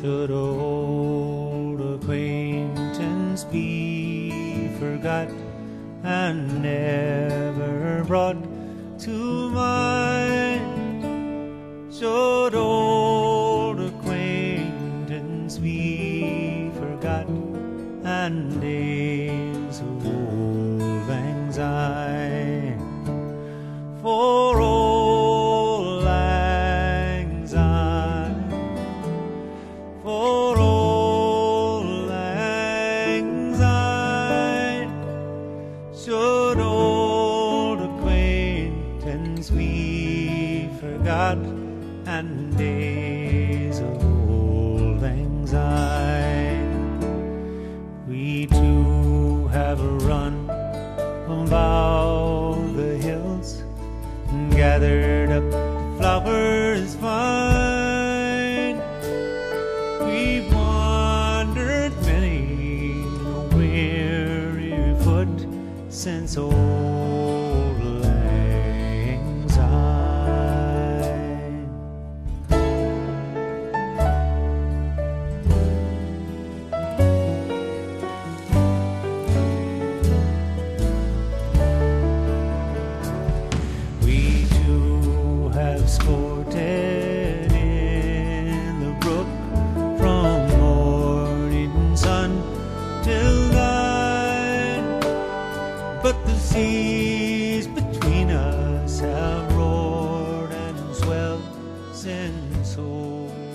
Should old acquaintance be forgot and never brought to mind? Should old acquaintance be forgot and days of anxiety? For old should acquaintance we forgot and days of old. We two have run about the hills and gathered up flowers. We've wandered many a weary foot since old. We have sported But the seas between us have roared and swelled since old.